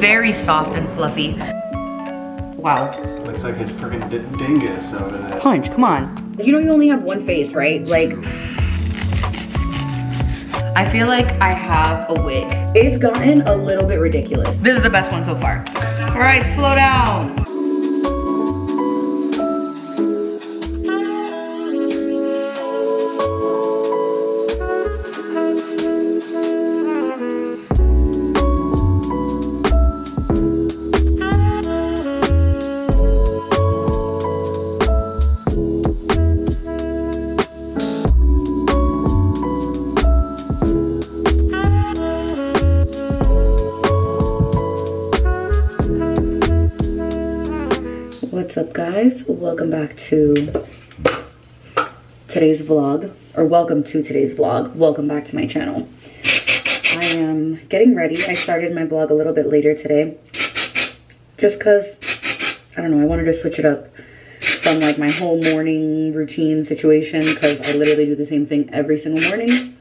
very soft and fluffy. Wow. Looks like a freaking dingus out of it. Punch, come on. You know you only have one face, right? Like, I feel like I have a wig. It's gotten a little bit ridiculous. This is the best one so far. All right, slow down. Welcome back to today's vlog, or welcome to today's vlog. Welcome back to my channel. I am getting ready. I started my vlog a little bit later today, just cause, I don't know, I wanted to switch it up from like my whole morning routine situation, cause I literally do the same thing every single morning.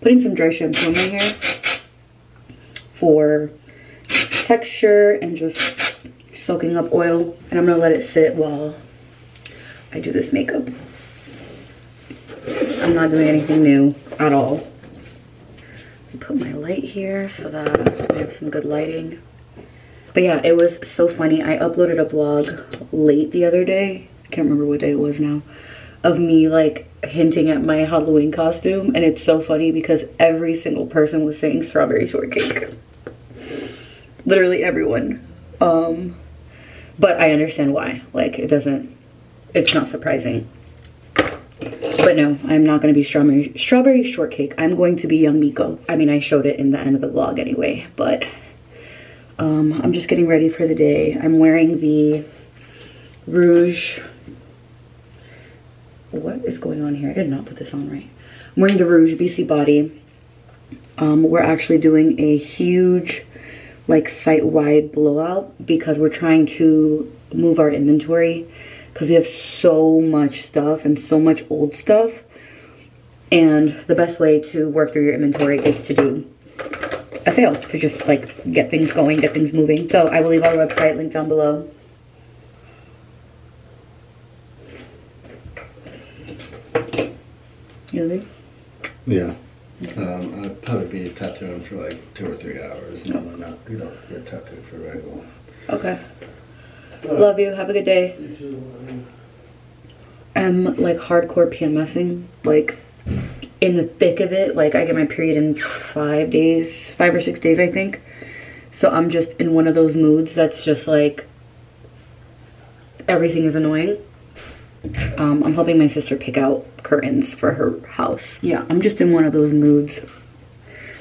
Putting some dry shampoo in my hair for texture and just soaking up oil and I'm gonna let it sit while I do this makeup. I'm not doing anything new at all. Put my light here so that we have some good lighting. But yeah, it was so funny. I uploaded a vlog late the other day. I can't remember what day it was now. Of me like hinting at my Halloween costume. And it's so funny because every single person was saying strawberry shortcake. Literally everyone. Um, but I understand why. Like, it doesn't, it's not surprising. But no, I'm not going to be strawberry, strawberry shortcake. I'm going to be Young Miko. I mean, I showed it in the end of the vlog anyway, but um, I'm just getting ready for the day. I'm wearing the Rouge. What is going on here? I did not put this on right. I'm wearing the Rouge BC Body. Um, we're actually doing a huge like site-wide blowout because we're trying to move our inventory because we have so much stuff and so much old stuff and the best way to work through your inventory is to do a sale to just like get things going get things moving so i will leave our website link down below you leave? Yeah. Um, I'd probably be tattooing for like two or three hours. No, no, not, you don't get tattooed for very long. okay. Love you. Have a good day. I'm like hardcore pmsing like in the thick of it. Like i get my period in five days five or six days i think. So i'm just in one of those moods that's just like everything is annoying um, i'm helping my sister pick out curtains for her house. Yeah. I'm just in one of those moods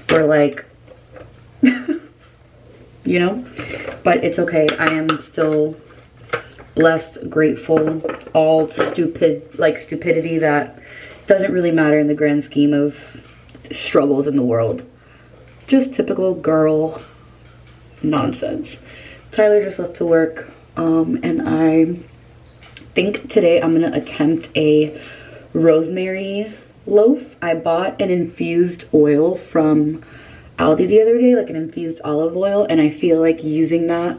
where like you know? But it's okay. I am still blessed grateful all stupid like stupidity that doesn't really matter in the grand scheme of struggles in the world. Just typical girl nonsense. Tyler just left to work um and i think today i'm gonna attempt a rosemary loaf. I bought an infused oil from aldi the other day like an infused olive oil and i feel like using that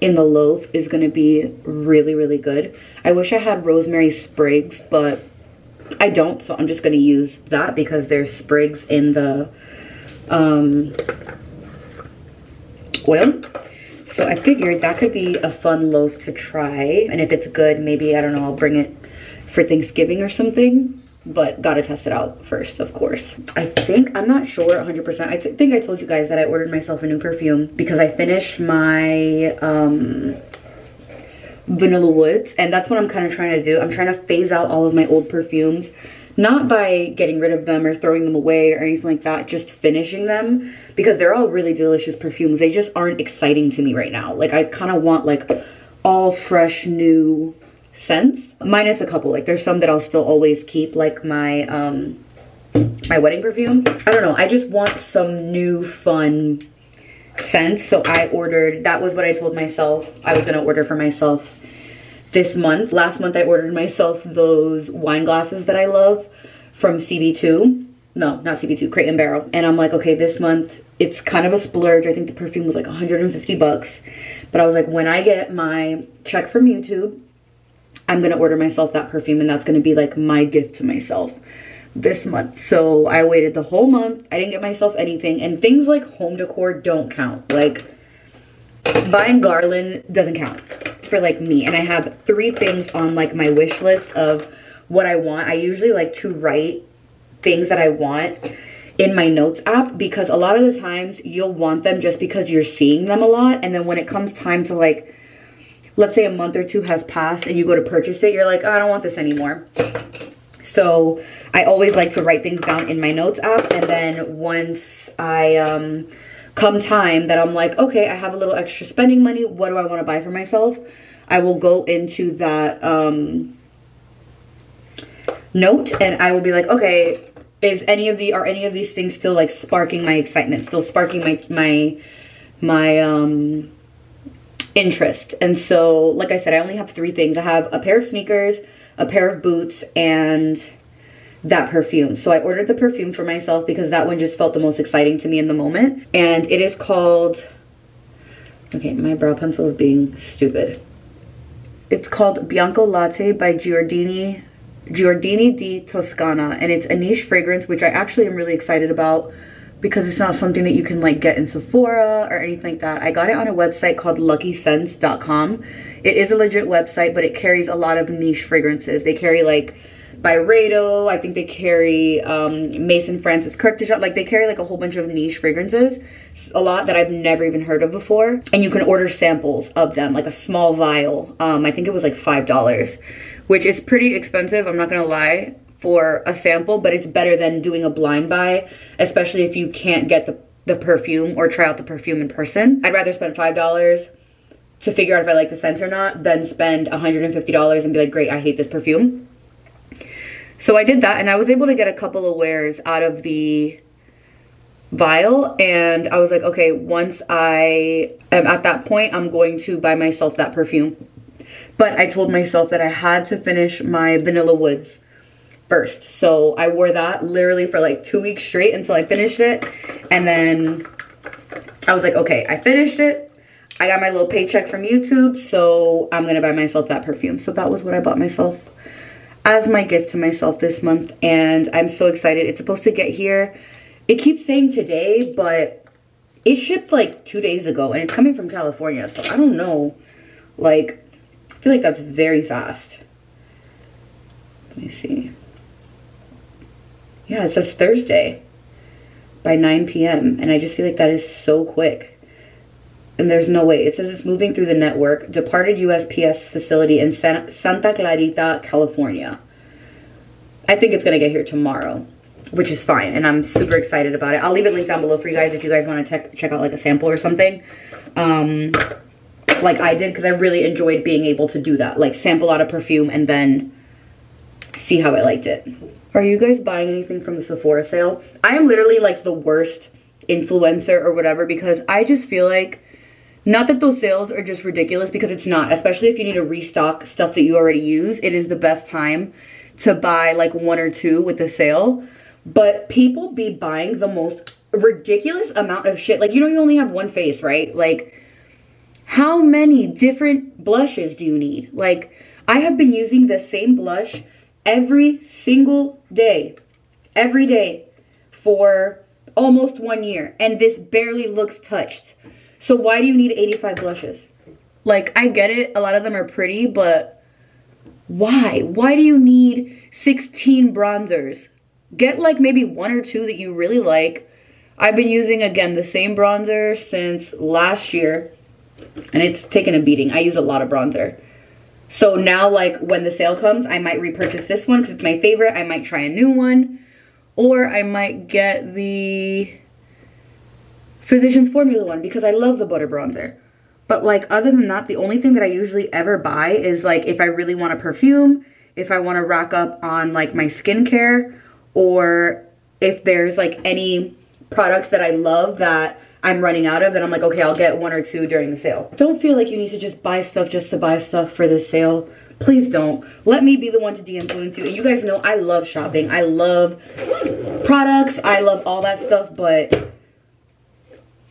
in the loaf is to be really really good. I wish i had rosemary sprigs but i don't so i'm just to use that because there's sprigs in the um oil so i figured that could be a fun loaf to try. And if it's good maybe i don't know i'll bring it for thanksgiving or something. But gotta test it out first of course. I think i'm not sure 100 percent. I think i told you guys that i ordered myself a new perfume because i finished my um vanilla woods. And that's what i'm kind of trying to do. I'm trying to phase out all of my old perfumes not by getting rid of them or throwing them away or anything like that just finishing them because they're all really delicious perfumes. They just aren't exciting to me right now. Like i kind of want like all fresh new scents minus a couple. Like there's some that i'll still always keep like my um my wedding perfume. I don't know. I just want some new fun scents. So i ordered that was what i told myself i was gonna order for myself this month last month i ordered myself those wine glasses that i love from cb2 no not cb2 crate and barrel and i'm like okay this month it's kind of a splurge. I think the perfume was like 150 bucks. But I was like, when I get my check from YouTube, I'm gonna order myself that perfume and that's gonna be like my gift to myself this month. So I waited the whole month. I didn't get myself anything. And things like home decor don't count. Like buying garland doesn't count for like me. And I have three things on like my wish list of what I want. I usually like to write things that I want in my notes app because a lot of the times you'll want them just because you're seeing them a lot. And then when it comes time to like, let's say a month or two has passed and you go to purchase it, you're like, oh, I don't want this anymore. So I always like to write things down in my notes app. And then once I um, come time that I'm like, okay, I have a little extra spending money. What do I want to buy for myself? I will go into that um, note and I will be like, okay, is any of the, are any of these things still like sparking my excitement, still sparking my, my, my, um, interest. And so, like I said, I only have three things. I have a pair of sneakers, a pair of boots, and that perfume. So I ordered the perfume for myself because that one just felt the most exciting to me in the moment. And it is called, okay, my brow pencil is being stupid. It's called Bianco Latte by Giardini, Giardini di Toscana. And it's a niche fragrance, which I actually am really excited about because it's not something that you can like get in Sephora or anything like that. I got it on a website called luckyscents.com. It is a legit website, but it carries a lot of niche fragrances. They carry like Byredo. I think they carry um, Maison Francis Kurkdjian Like they carry like a whole bunch of niche fragrances. A lot that I've never even heard of before. And you can order samples of them, like a small vial. Um, I think it was like $5, which is pretty expensive. I'm not gonna lie for a sample, but it's better than doing a blind buy, especially if you can't get the, the perfume or try out the perfume in person. I'd rather spend $5 to figure out if I like the scent or not than spend $150 and be like, great, I hate this perfume. So I did that and I was able to get a couple of wears out of the vial and I was like, okay, once I am at that point, I'm going to buy myself that perfume. But I told myself that I had to finish my Vanilla Woods first. So I wore that literally for like two weeks straight until I finished it. And then I was like, okay, I finished it. I got my little paycheck from YouTube, so I'm gonna buy myself that perfume. So that was what I bought myself as my gift to myself this month and I'm so excited. It's supposed to get here. It keeps saying today, but it shipped like two days ago and it's coming from California. So I don't know. Like, I feel like that's very fast. Let me see. Yeah, it says Thursday by 9 p.m. And I just feel like that is so quick and there's no way. It says it's moving through the network. Departed USPS facility in Santa Clarita, California. I think it's going to get here tomorrow, which is fine. And I'm super excited about it. I'll leave it linked down below for you guys if you guys want to check out like a sample or something. Um, like I did because I really enjoyed being able to do that. Like sample out a perfume and then see how I liked it. Are you guys buying anything from the Sephora sale? I am literally like the worst influencer or whatever because I just feel like not that those sales are just ridiculous because it's not, especially if you need to restock stuff that you already use. It is the best time to buy like one or two with the sale. But people be buying the most ridiculous amount of shit. Like, you know, you only have one face, right? Like, how many different blushes do you need? Like, I have been using the same blush every single day, every day for almost one year. And this barely looks touched. So why do you need 85 blushes? Like, I get it. A lot of them are pretty, but why? Why do you need 16 bronzers? Get like maybe one or two that you really like. I've been using, again, the same bronzer since last year. And it's taken a beating. I use a lot of bronzer. So now, like, when the sale comes, I might repurchase this one because it's my favorite. I might try a new one. Or I might get the Physicians Formula one because I love the butter bronzer. But like other than that, the only thing that I usually ever buy is like if I really want a perfume, if I want to rack up on like my skincare, or if there's like any products that I love that I'm running out of, then I'm like, okay, I'll get one or two during the sale. Don't feel like you need to just buy stuff just to buy stuff for the sale. Please don't. Let me be the one to de-influence you. And you guys know I love shopping. I love products. I love all that stuff, but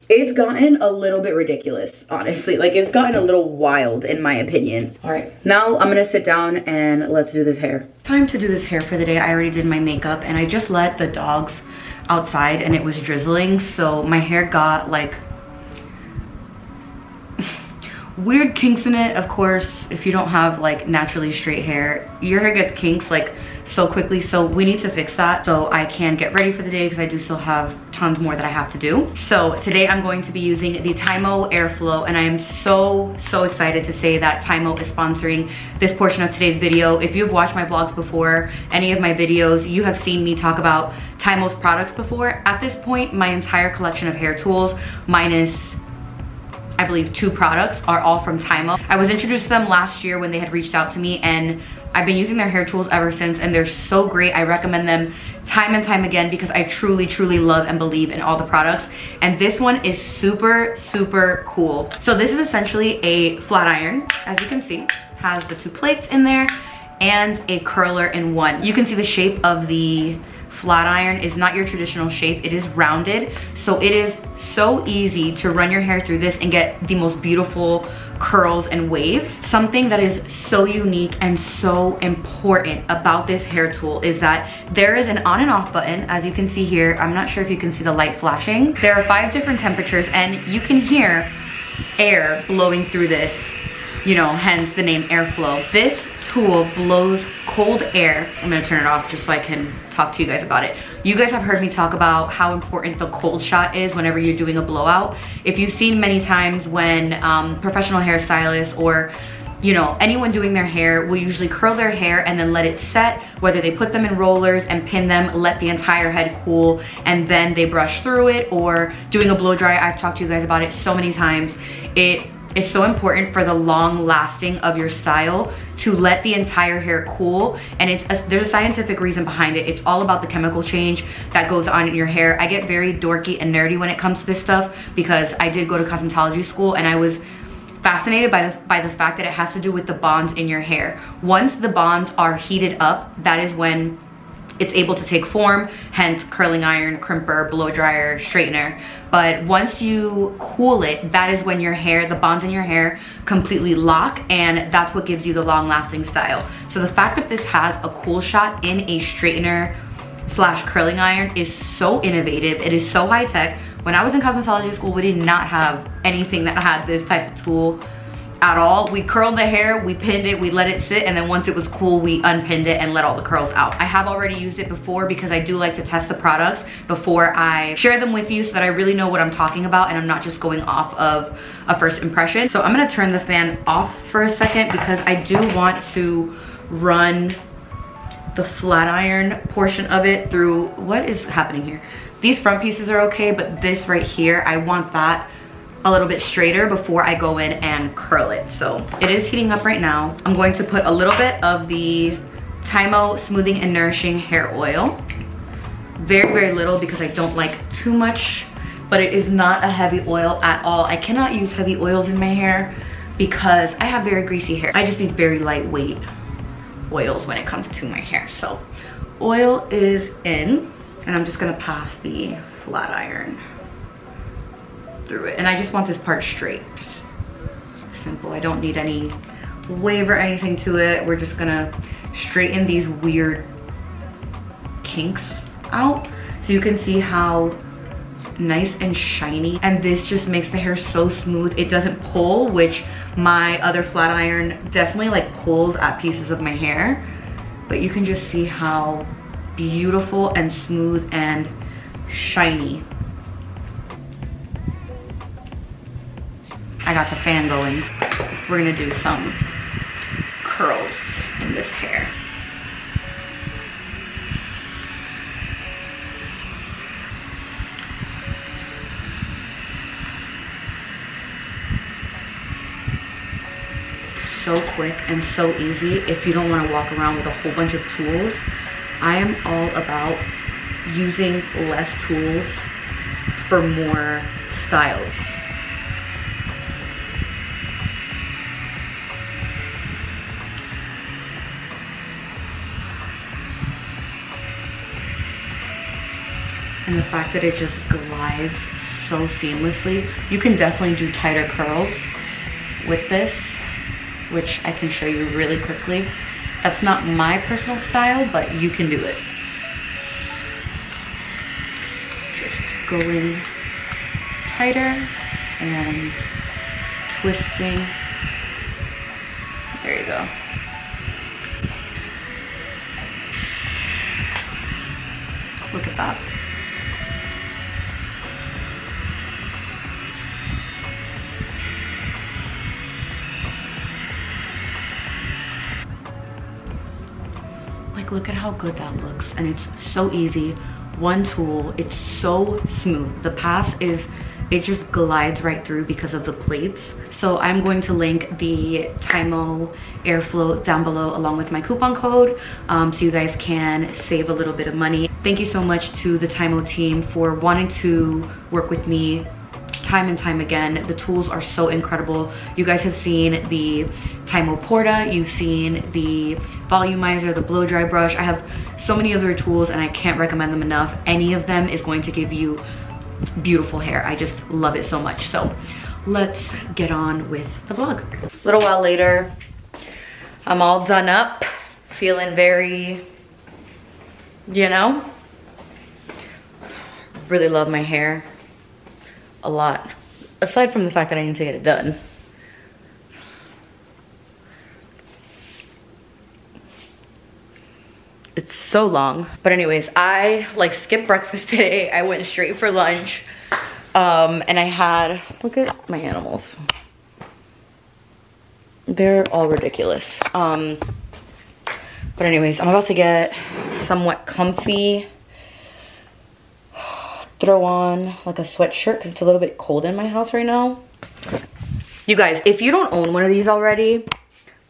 it's gotten a little bit ridiculous, honestly. Like it's gotten a little wild in my opinion. All right, now I'm gonna sit down and let's do this hair. Time to do this hair for the day. I already did my makeup and I just let the dogs outside and it was drizzling. So my hair got like weird kinks in it of course if you don't have like naturally straight hair your hair gets kinks like so quickly so we need to fix that so I can get ready for the day because I do still have tons more that I have to do. So today I'm going to be using the Tymo Airflow and I am so so excited to say that Tymo is sponsoring this portion of today's video. If you've watched my vlogs before any of my videos you have seen me talk about Tymo's products before. At this point my entire collection of hair tools minus I believe two products are all from Tymo. I was introduced to them last year when they had reached out to me and I've been using their hair tools ever since and they're so great. I recommend them time and time again because I truly, truly love and believe in all the products. And this one is super, super cool. So this is essentially a flat iron, as you can see, has the two plates in there and a curler in one. You can see the shape of the flat iron is not your traditional shape. It is rounded. So it is so easy to run your hair through this and get the most beautiful curls and waves. Something that is so unique and so important about this hair tool is that there is an on and off button, as you can see here. I'm not sure if you can see the light flashing. There are five different temperatures and you can hear air blowing through this you know, hence the name airflow. This tool blows cold air. I'm gonna turn it off just so I can talk to you guys about it. You guys have heard me talk about how important the cold shot is whenever you're doing a blowout. If you've seen many times when um, professional hairstylists or you know, anyone doing their hair will usually curl their hair and then let it set, whether they put them in rollers and pin them, let the entire head cool, and then they brush through it, or doing a blow dry. I've talked to you guys about it so many times. It is so important for the long lasting of your style to let the entire hair cool. And it's a, there's a scientific reason behind it. It's all about the chemical change that goes on in your hair. I get very dorky and nerdy when it comes to this stuff because i did go to cosmetology school and i was fascinated by the, by the fact that it has to do with the bonds in your hair. Once the bonds are heated up that is when it's able to take form, hence curling iron, crimper, blow dryer, straightener. But once you cool it, that is when your hair, the bonds in your hair completely lock and that's what gives you the long lasting style. So the fact that this has a cool shot in a straightener slash curling iron is so innovative. It is so high tech. When I was in cosmetology school, we did not have anything that had this type of tool at all. We curled the hair, we pinned it, we let it sit, and then once it was cool, we unpinned it and let all the curls out. I have already used it before because I do like to test the products before I share them with you so that I really know what I'm talking about and I'm not just going off of a first impression. So I'm gonna turn the fan off for a second because I do want to run the flat iron portion of it through, what is happening here? These front pieces are okay, but this right here, I want that a little bit straighter before I go in and curl it. So it is heating up right now. I'm going to put a little bit of the Tymo Smoothing and Nourishing Hair Oil. Very, very little because I don't like too much, but it is not a heavy oil at all. I cannot use heavy oils in my hair because I have very greasy hair. I just need very lightweight oils when it comes to my hair. So oil is in and I'm just gonna pass the flat iron through it. And I just want this part straight, just simple. I don't need any wave or anything to it. We're just gonna straighten these weird kinks out. So you can see how nice and shiny. And this just makes the hair so smooth. It doesn't pull, which my other flat iron definitely like pulls at pieces of my hair. But you can just see how beautiful and smooth and shiny I got the fan going. We're gonna do some curls in this hair. so quick and so easy if you don't want to walk around with a whole bunch of tools. I am all about using less tools for more styles. And the fact that it just glides so seamlessly. You can definitely do tighter curls with this, which I can show you really quickly. That's not my personal style, but you can do it. Just going tighter and twisting. There you go. Look at that. Like, look at how good that looks. And it's so easy. One tool, it's so smooth. The pass is, it just glides right through because of the plates. So I'm going to link the Tymo Airflow down below along with my coupon code um, so you guys can save a little bit of money. Thank you so much to the Tymo team for wanting to work with me time and time again. The tools are so incredible. You guys have seen the Tymo Porta, you've seen the volumizer, the blow dry brush. I have so many other tools and I can't recommend them enough. Any of them is going to give you beautiful hair. I just love it so much. So let's get on with the vlog. A little while later, I'm all done up, feeling very, you know, really love my hair a lot. Aside from the fact that I need to get it done. It's so long. But anyways, I like skipped breakfast today. I went straight for lunch. Um, and I had, look at my animals. They're all ridiculous. Um, but anyways, I'm about to get somewhat comfy. Throw on like a sweatshirt because it's a little bit cold in my house right now. You guys, if you don't own one of these already,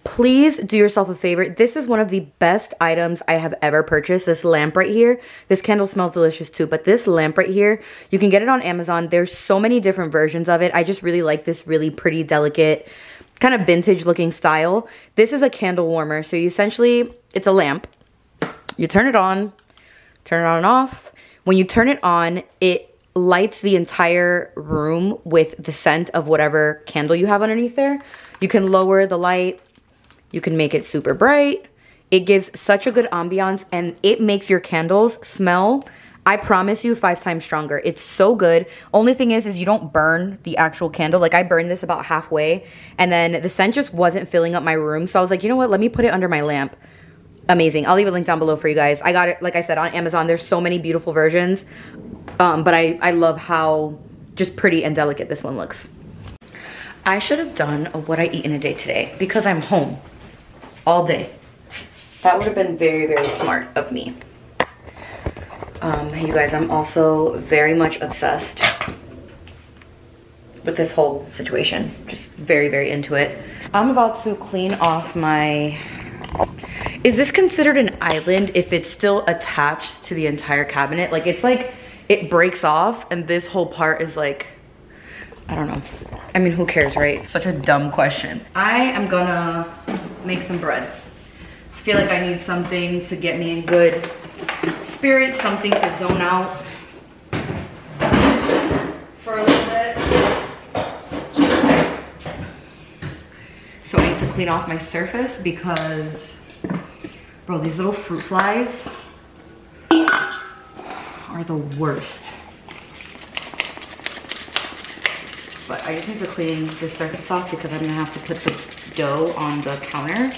please do yourself a favor. This is one of the best items I have ever purchased. This lamp right here. This candle smells delicious too, but this lamp right here, you can get it on Amazon. There's so many different versions of it. I just really like this really pretty, delicate, kind of vintage looking style. This is a candle warmer. So you essentially, it's a lamp. You turn it on, turn it on and off. When you turn it on, it lights the entire room with the scent of whatever candle you have underneath there. You can lower the light. You can make it super bright. It gives such a good ambiance and it makes your candles smell, I promise you, five times stronger. It's so good. Only thing is, is you don't burn the actual candle. Like I burned this about halfway and then the scent just wasn't filling up my room. So I was like, you know what? Let me put it under my lamp. Amazing. I'll leave a link down below for you guys. I got it, like I said, on Amazon. There's so many beautiful versions. Um, but I, I love how just pretty and delicate this one looks. I should have done a what I eat in a day today because I'm home all day. That would have been very, very smart of me. Um, you guys, I'm also very much obsessed with this whole situation. Just very, very into it. I'm about to clean off my... Is this considered an island if it's still attached to the entire cabinet? Like, it's like it breaks off and this whole part is like, I don't know. I mean, who cares, right? Such a dumb question. I am gonna make some bread. I feel like I need something to get me in good spirits, something to zone out for a little bit. So I need to clean off my surface because, bro, these little fruit flies are the worst. But I just need to clean the surface off because I'm gonna have to put the dough on the counter.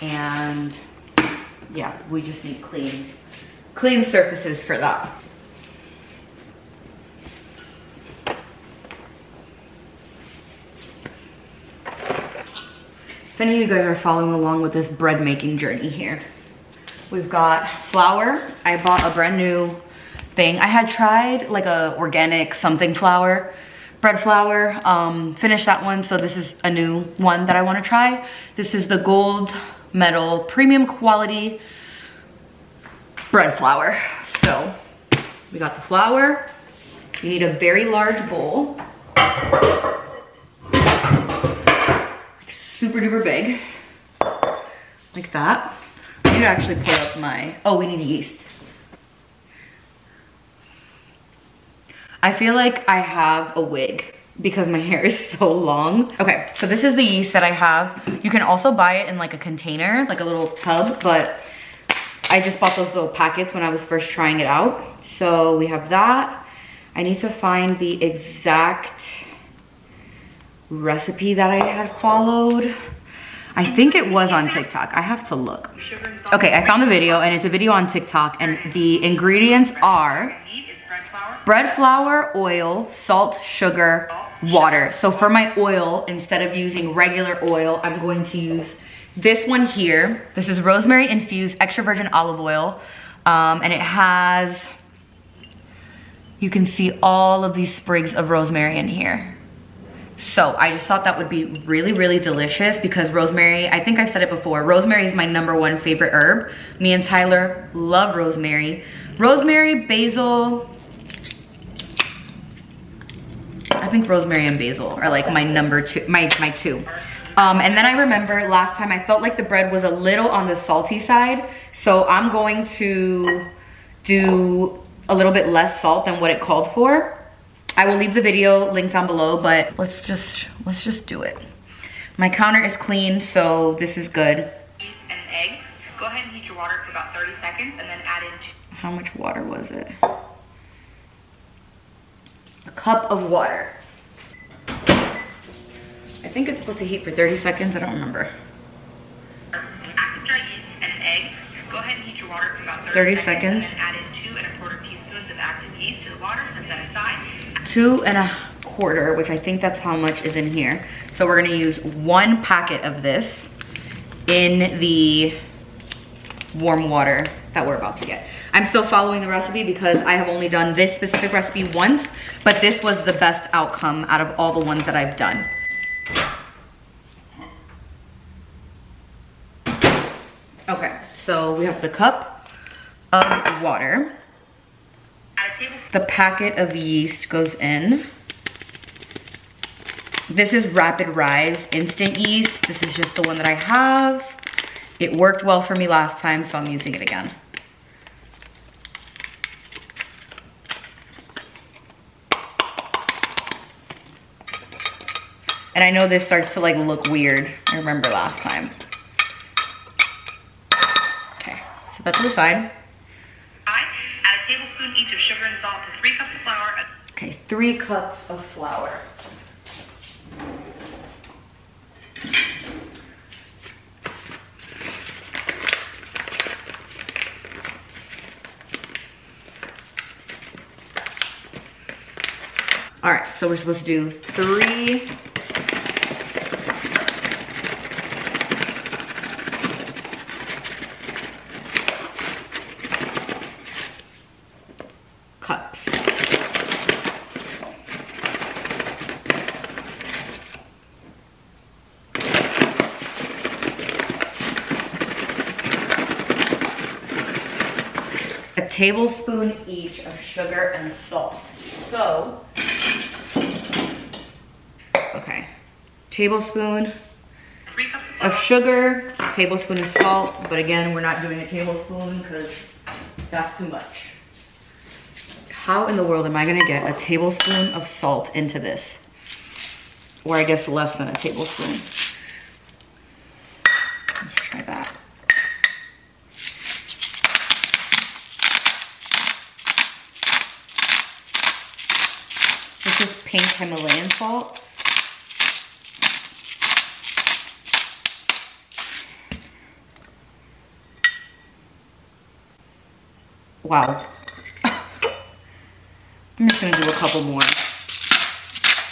And yeah, we just need clean, clean surfaces for that. If any of you guys are following along with this bread making journey here, we've got flour. I bought a brand new thing. I had tried like a organic something flour, bread flour, um, finished that one. So this is a new one that I wanna try. This is the gold medal premium quality bread flour. So we got the flour. You need a very large bowl. Super duper big, like that. I need to actually pull up my, oh, we need yeast. I feel like I have a wig because my hair is so long. Okay, so this is the yeast that I have. You can also buy it in like a container, like a little tub, but I just bought those little packets when I was first trying it out. So we have that. I need to find the exact recipe that I had followed. I think it was on TikTok. I have to look. Okay, I found the video and it's a video on TikTok and the ingredients are bread flour, oil, salt, sugar, water. So for my oil, instead of using regular oil, I'm going to use this one here. This is rosemary infused extra virgin olive oil. Um, and it has, you can see all of these sprigs of rosemary in here. So I just thought that would be really, really delicious because rosemary, I think I've said it before, rosemary is my number one favorite herb. Me and Tyler love rosemary. Rosemary, basil, I think rosemary and basil are like my number two, my, my two. Um, and then I remember last time I felt like the bread was a little on the salty side. So I'm going to do a little bit less salt than what it called for. I will leave the video linked down below, but let's just, let's just do it. My counter is clean, so this is good. Yeast and an egg. Go ahead and heat your water for about 30 seconds and then add in two. How much water was it? A cup of water. I think it's supposed to heat for 30 seconds, I don't remember. Active dry yeast and an egg. Go ahead and heat your water for about 30, 30 seconds. seconds. And add in two and a quarter teaspoons yeast to the water. Set that aside. Two and a quarter, which I think that's how much is in here. So we're gonna use one packet of this in the warm water that we're about to get. I'm still following the recipe because I have only done this specific recipe once, but this was the best outcome out of all the ones that I've done. Okay, so we have the cup of water. The packet of yeast goes in. This is Rapid Rise Instant Yeast. This is just the one that I have. It worked well for me last time, so I'm using it again. And I know this starts to like look weird. I remember last time. Okay, set that to the side. Add a tablespoon each of sugar and salt to three cups of flour. Okay, three cups of flour. All right, so we're supposed to do three cups. A tablespoon each of sugar and salt. So, okay, tablespoon of sugar, tablespoon of salt, but again, we're not doing a tablespoon because that's too much. How in the world am I gonna get a tablespoon of salt into this? Or I guess less than a tablespoon. Let's try that. This is pink Himalayan salt. Wow. I'm just gonna do a couple more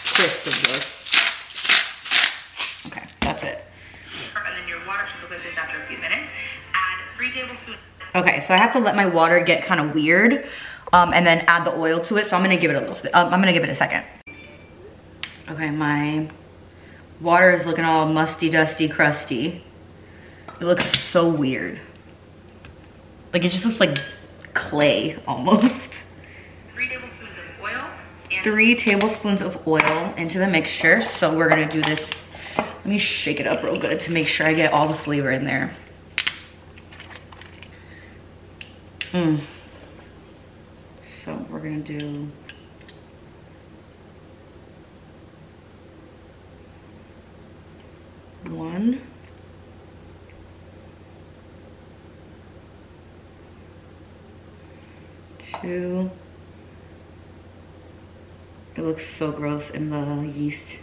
twists of this. Okay, that's it. And then your water should look like this after a few minutes. Add three tablespoons. Okay, so I have to let my water get kind of weird um, and then add the oil to it. So I'm gonna give it a little, um, I'm gonna give it a second. Okay, my water is looking all musty, dusty, crusty. It looks so weird. Like it just looks like clay almost. Three tablespoons of oil. And Three tablespoons of oil into the mixture. So we're gonna do this. Let me shake it up real good to make sure I get all the flavor in there. Mm. So we're gonna do One. Two. It looks so gross in the yeast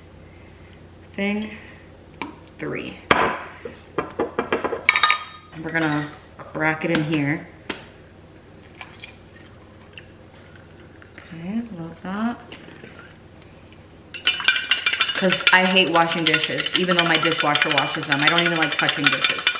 thing. Three. We're gonna crack it in here. Okay, love that. Because I hate washing dishes, even though my dishwasher washes them. I don't even like touching dishes.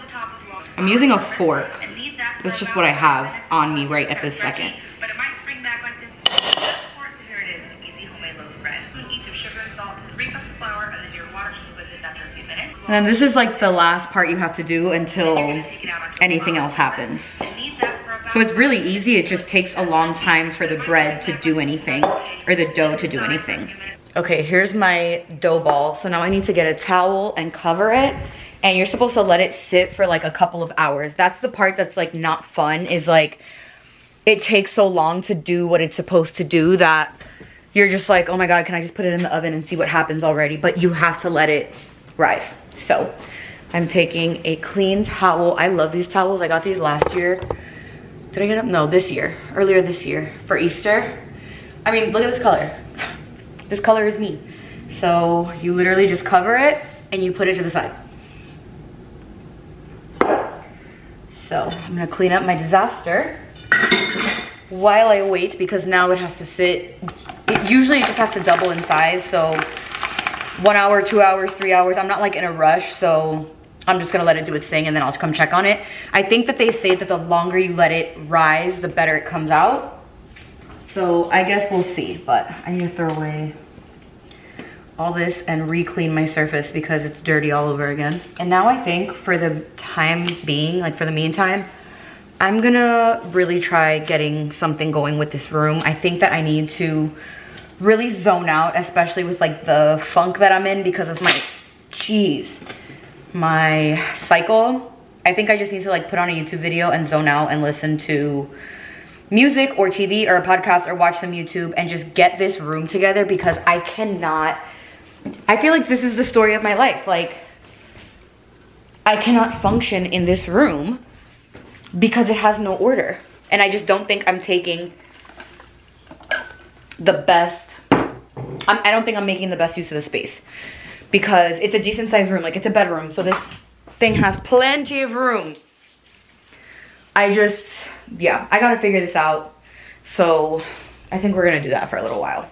The top as well. I'm using a fork. And knead that That's just what I have on me right at this second. But it might spring back like this. Of course, here it is, an easy homemade loaf of bread. Each of sugar and salt, three cups of flour, and then your water should with this after a few minutes. And then this is like the last part you have to do until You're gonna take it out onto a anything else happens. and knead that for about So it's really easy. It just takes a long time for the bread to do anything or the dough to do anything. Okay, here's my dough ball. So now I need to get a towel and cover it. And you're supposed to let it sit for like a couple of hours. That's the part that's like not fun is like it takes so long to do what it's supposed to do that you're just like, oh my God, can I just put it in the oven and see what happens already? But you have to let it rise. So I'm taking a clean towel. I love these towels. I got these last year. Did I get them? No, this year, earlier this year for Easter. I mean, look at this color. This color is me. So you literally just cover it and you put it to the side. So I'm gonna clean up my disaster while I wait because now it has to sit. It usually it just has to double in size. So one hour, two hours, three hours. I'm not like in a rush. So I'm just gonna let it do its thing and then I'll come check on it. I think that they say that the longer you let it rise, the better it comes out. So I guess we'll see, but I need to throw away all this and re-clean my surface because it's dirty all over again. And now I think for the time being, like for the meantime, I'm gonna really try getting something going with this room. I think that I need to really zone out, especially with like the funk that I'm in because of my, jeez, my cycle. I think I just need to like put on a YouTube video and zone out and listen to music or TV or a podcast or watch some YouTube and just get this room together because I cannot, I feel like this is the story of my life. Like, I cannot function in this room because it has no order. And I just don't think I'm taking the best, I'm, I don't think I'm making the best use of the space because it's a decent sized room. Like, it's a bedroom. So this thing has plenty of room. I just, yeah, I gotta figure this out. So I think we're gonna do that for a little while.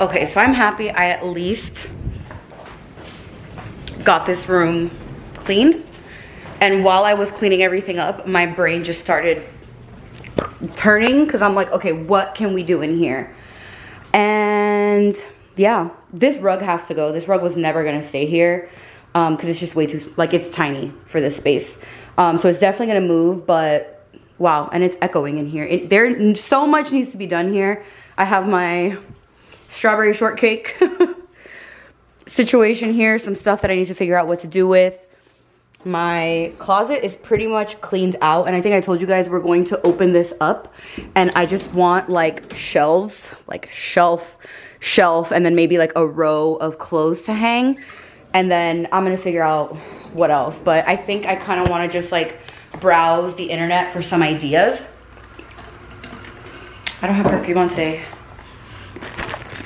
Okay, so I'm happy I at least got this room cleaned. And while I was cleaning everything up, my brain just started turning because I'm like, okay, what can we do in here? And yeah, this rug has to go. This rug was never gonna stay here. because it's just way too, like it's tiny for this space. Um, so it's definitely gonna move, but wow, and it's echoing in here. It, there, so much needs to be done here. I have my strawberry shortcake situation here, some stuff that I need to figure out what to do with. My closet is pretty much cleaned out and I think I told you guys we're going to open this up and I just want like shelves, like shelf, shelf, and then maybe like a row of clothes to hang. And then I'm gonna figure out what else. But I think I kind of want to just like browse the internet for some ideas. I don't have perfume on today.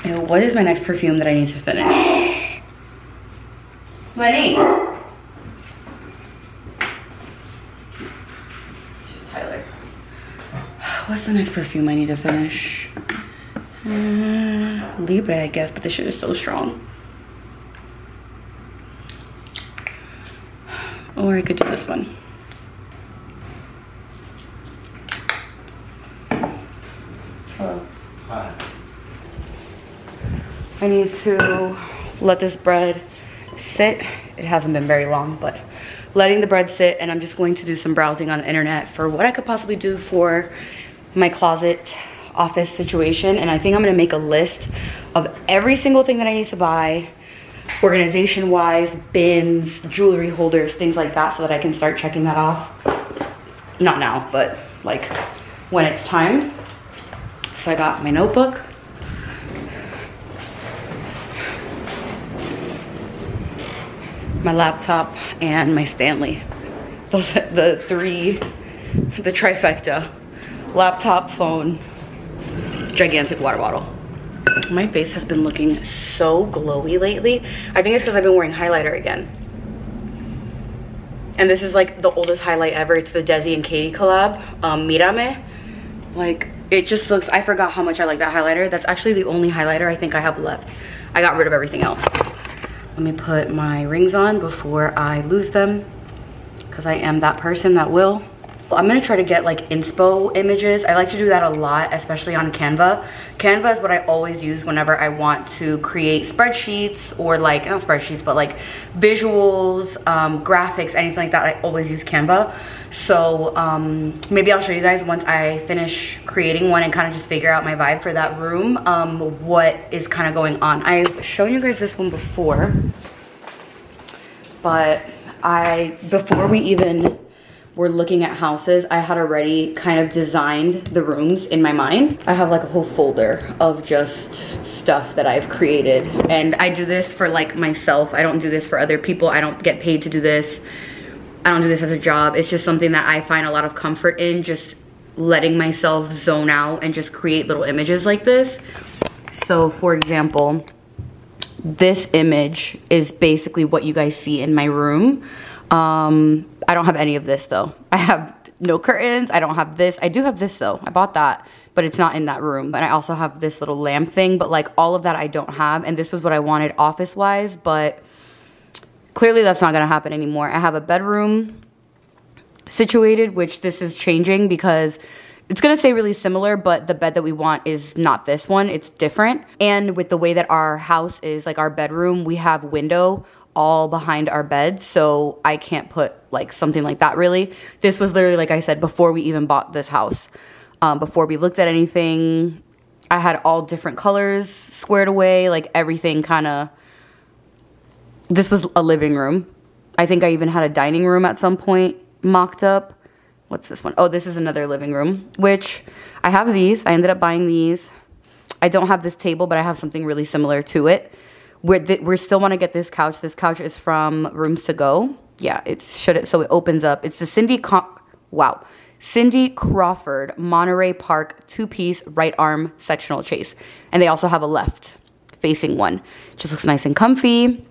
Know, what is my next perfume that I need to finish? Lenny. It's just Tyler. What's the next perfume I need to finish? Uh, Libre, I guess, but this shit is so strong. Or I could do this one. I need to let this bread sit. It hasn't been very long, but letting the bread sit and I'm just going to do some browsing on the internet for what I could possibly do for my closet office situation. And I think I'm gonna make a list of every single thing that I need to buy organization wise, bins, jewelry holders, things like that so that I can start checking that off. Not now, but like when it's time. So I got my notebook. My laptop and my Stanley. Those the three, the trifecta. Laptop, phone, gigantic water bottle. My face has been looking so glowy lately. I think it's because I've been wearing highlighter again. And this is like the oldest highlight ever. It's the Desi and Katy collab, um, Mirame. Like, it just looks, I forgot how much I like that highlighter. That's actually the only highlighter I think I have left. I got rid of everything else. Let me put my rings on before I lose them because I am that person that will. I'm gonna try to get like inspo images. I like to do that a lot, especially on Canva. Canva is what I always use whenever I want to create spreadsheets or like, not spreadsheets, but like visuals, um, graphics, anything like that. I always use Canva. So um, maybe I'll show you guys once I finish creating one and kind of just figure out my vibe for that room, um, what is kind of going on. I've shown you guys this one before, but I, before we even were looking at houses, I had already kind of designed the rooms in my mind. I have like a whole folder of just stuff that I've created. And I do this for like myself. I don't do this for other people. I don't get paid to do this. I don't do this as a job. It's just something that I find a lot of comfort in, just letting myself zone out and just create little images like this. So for example, this image is basically what you guys see in my room. Um, I don't have any of this though. I have no curtains. I don't have this. I do have this though. I bought that, but it's not in that room. And I also have this little lamp thing, but like all of that I don't have. And this was what I wanted office wise, but clearly that's not gonna happen anymore. I have a bedroom situated, which this is changing because it's gonna stay really similar, but the bed that we want is not this one, it's different. And with the way that our house is, like our bedroom, we have window all behind our bed, so I can't put like something like that really. This was literally, like I said, before we even bought this house. Um, before we looked at anything, I had all different colors squared away, like everything kind of, this was a living room. I think I even had a dining room at some point mocked up. What's this one? Oh, this is another living room, which I have these. I ended up buying these. I don't have this table, but I have something really similar to it. We're, we still want to get this couch. This couch is from Rooms to Go. Yeah, it's should it so it opens up. It's the Cindy Con wow. Cindy Crawford Monterey Park two-piece right arm sectional chase. And they also have a left facing one. Just looks nice and comfy.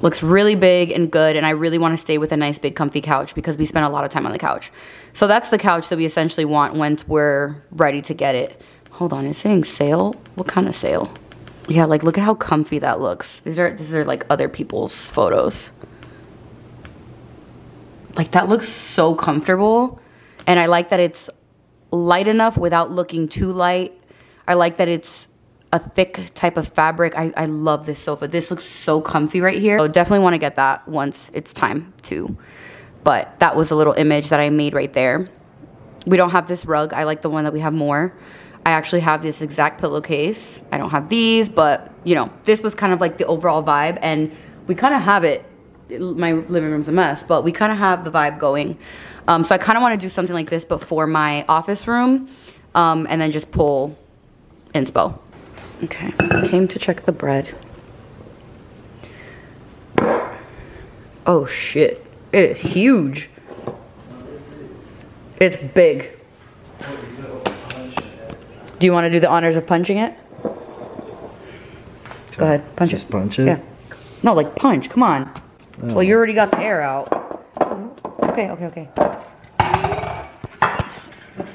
Looks really big and good, and I really want to stay with a nice big comfy couch because we spend a lot of time on the couch. So that's the couch that we essentially want once we're ready to get it. Hold on, it's saying sale? What kind of sale? Yeah, like look at how comfy that looks. These are these are like other people's photos. Like that looks so comfortable. And I like that it's light enough without looking too light. I like that it's a thick type of fabric. I, I love this sofa. This looks so comfy right here. So definitely want to get that once it's time to. But that was a little image that I made right there. We don't have this rug. I like the one that we have more. I actually have this exact pillowcase. I don't have these, but you know, this was kind of like the overall vibe and we kind of have it. My living room's a mess, but we kind of have the vibe going. Um, so I kind of want to do something like this, but for my office room, um, and then just pull inspo. Okay, came to check the bread. Oh shit, it is huge. It's big. Do you want to do the honors of punching it? Go ahead, punch Just it. punch it? Yeah. No, like punch, come on. Oh. Well, you already got the air out. Okay, okay, okay.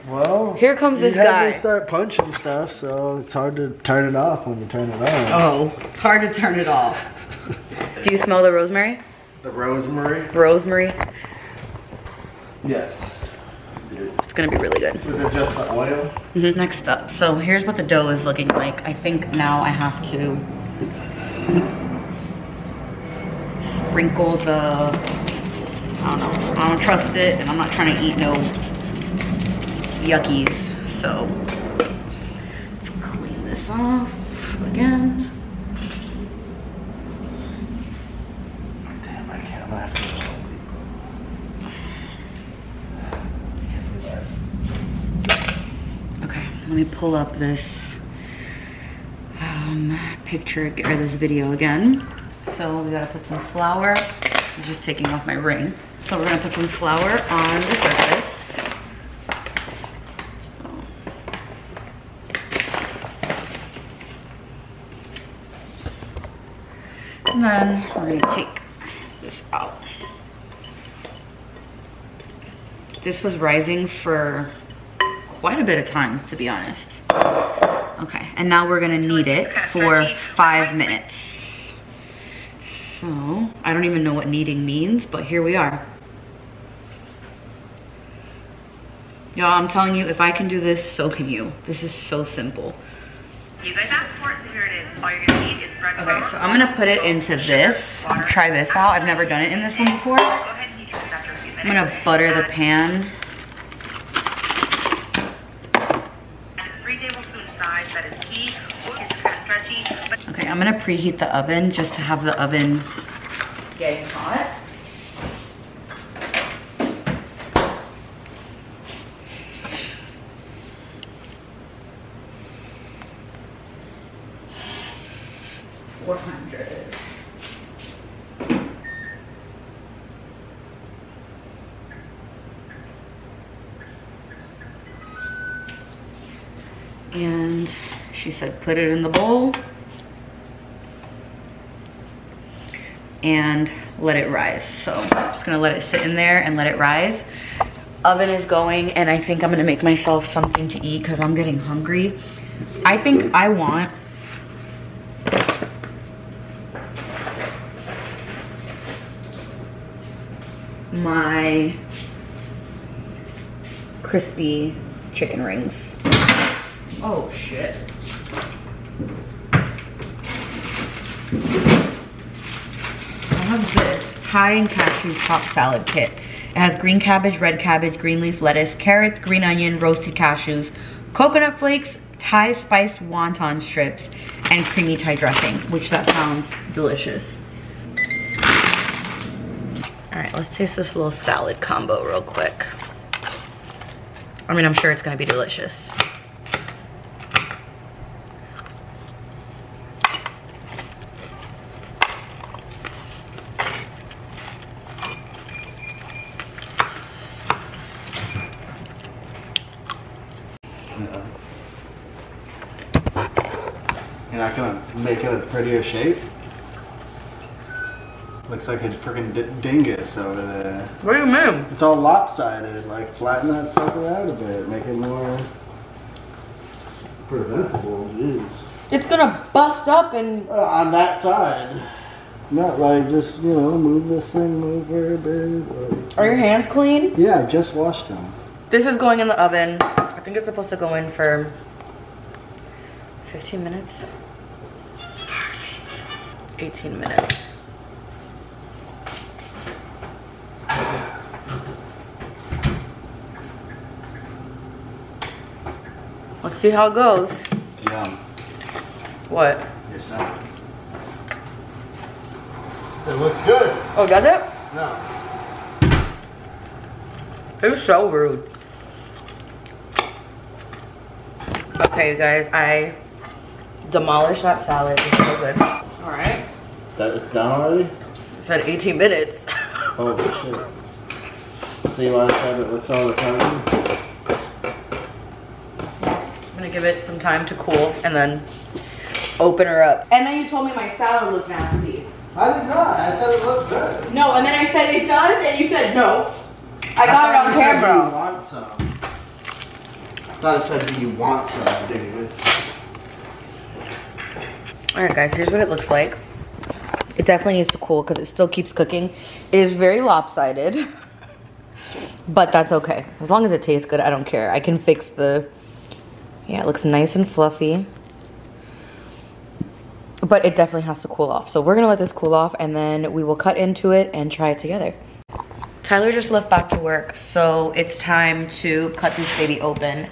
Well, Here comes this you guy. to start punching stuff, so it's hard to turn it off when you turn it on. Oh, it's hard to turn it off. Do you smell the rosemary? The rosemary? Rosemary. Yes. It's gonna be really good. Was it just the oil? Mhm. Next up, so here's what the dough is looking like. I think now I have to sprinkle the, I don't know, I don't trust it and I'm not trying to eat no yuckies. So let's clean this off again. Damn, I can't. I'm gonna have to. Okay, let me pull up this um, picture or this video again. So we gotta put some flour. I'm just taking off my ring. So we're gonna put some flour on the surface. And then we're gonna take this out. This was rising for quite a bit of time, to be honest. Okay, and now we're gonna knead it for five minutes. So, I don't even know what kneading means, but here we are. Y'all, I'm telling you, if I can do this, so can you. This is so simple. You guys asked for it, so here it is. All you're gonna need is bread Okay, flour, so I'm gonna put it into this. water, Try this out. I've never done it in this one before. Go ahead and heat your food after a few minutes. I'm gonna butter the pan. Add three tablespoon size, that is key. It's kind of stretchy, but Okay, I'm gonna preheat the oven just to have the oven getting hot. And she said, put it in the bowl and let it rise. So I'm just gonna let it sit in there and let it rise. Oven is going and I think I'm gonna make myself something to eat because I'm getting hungry. I think I want my crispy chicken rings. Oh shit. Have this Thai and cashew chopped salad kit. It has green cabbage, red cabbage, green leaf lettuce, carrots, green onion, roasted cashews, coconut flakes, Thai spiced wonton strips, and creamy Thai dressing, which that sounds delicious. All right, let's taste this little salad combo real quick. I mean, I'm sure it's gonna be delicious. Not gonna make it a prettier shape? Looks like a freaking d- dingus over there. What do you mean? It's all lopsided. Like flatten that sucker out a bit, make it more presentable. Jeez. It's gonna bust up and Uh, on that side. Not like just you know move this thing over a bit. Like, are your hands clean? yeah, I just washed them. This is going in the oven. I think it's supposed to go in for 15 minutes? 18 minutes. Let's see how it goes. Yeah. What? Yes, sir. It looks good. Oh, does it? No. It was so rude. Okay, you guys, I demolished that salad. It's so good. All right. That it's down already? It said 18 minutes. Holy shit. See why I said it looks all the time? I'm gonna give it some time to cool and then open her up. And then you told me my salad looked nasty. I did not. I said it looked good. No, and then I said it does, and you said no. I got thought it on you said, Do you want some? I thought it said, do you want some, Davis? All right, guys, here's what it looks like. It definitely needs to cool because it still keeps cooking. It is very lopsided, but that's okay. As long as it tastes good, I don't care. I can fix the, yeah, it looks nice and fluffy. But it definitely has to cool off. So we're gonna let this cool off and then we will cut into it and try it together. Tyler just left back to work, so it's time to cut this baby open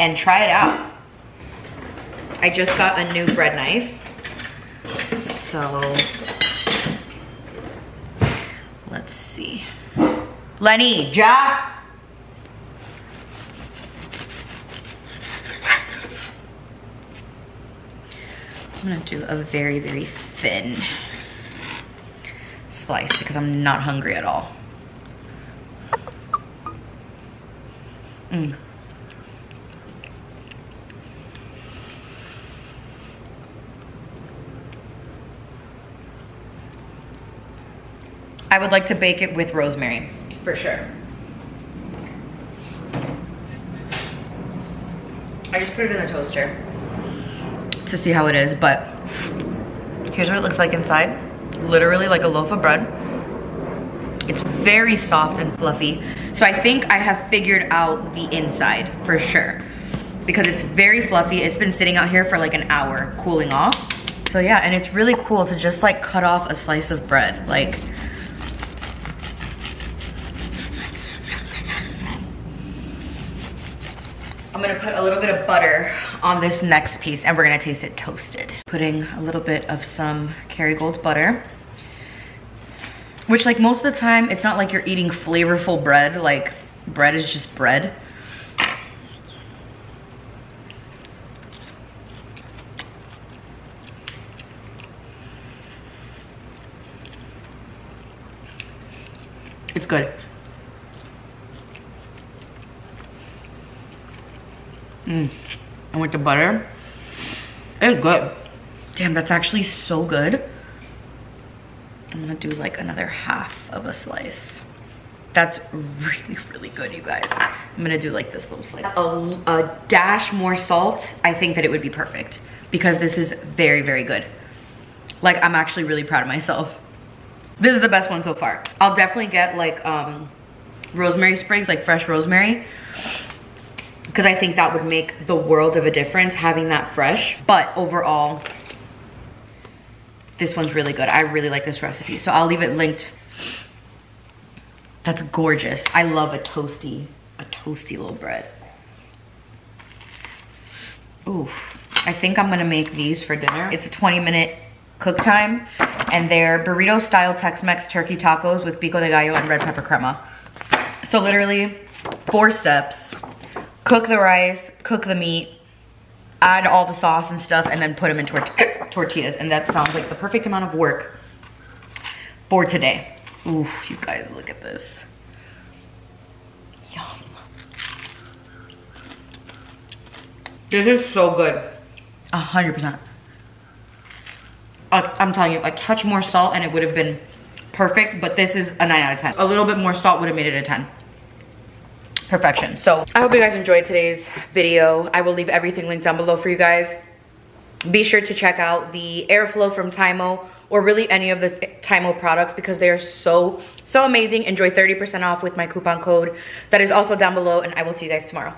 and try it out. I just got a new bread knife. So, let's see. Lenny, Ja! I'm gonna do a very, very thin slice because I'm not hungry at all. Mm. I would like to bake it with rosemary, for sure. I just put it in the toaster to see how it is, but here's what it looks like inside. Literally like a loaf of bread. It's very soft and fluffy. So I think I have figured out the inside for sure because it's very fluffy. It's been sitting out here for like an hour cooling off. So yeah, and it's really cool to just like cut off a slice of bread. Like, I'm gonna put a little bit of butter on this next piece and we're gonna taste it toasted. Putting a little bit of some Kerrygold butter. Which like most of the time, it's not like you're eating flavorful bread. Like bread is just bread. It's good. Mm. And with the butter, it's good. Damn, that's actually so good. I'm gonna do like another half of a slice. That's really, really good, you guys. I'm gonna do like this little slice. A, a dash more salt, I think that it would be perfect because this is very, very good. Like, I'm actually really proud of myself. This is the best one so far. I'll definitely get like um, rosemary sprigs, like fresh rosemary, because I think that would make the world of a difference having that fresh. But overall, this one's really good. I really like this recipe. So I'll leave it linked. That's gorgeous. I love a toasty, a toasty little bread. Oof. I think I'm gonna make these for dinner. It's a 20 minute cook time and they're burrito style Tex-Mex turkey tacos with pico de gallo and red pepper crema. So literally four steps. Cook the rice, cook the meat, add all the sauce and stuff, and then put them in tort tortillas. And that sounds like the perfect amount of work for today. Ooh, you guys, look at this. Yum. This is so good. A hundred percent. Uh, I'm telling you, a touch more salt and it would have been perfect, but this is a nine out of 10. A little bit more salt would have made it a 10 perfection. So I hope you guys enjoyed today's video. I will leave everything linked down below for you guys. Be sure to check out the airflow from Tymo or really any of the Tymo products because they are so, so amazing. Enjoy 30% off with my coupon code that is also down below and I will see you guys tomorrow.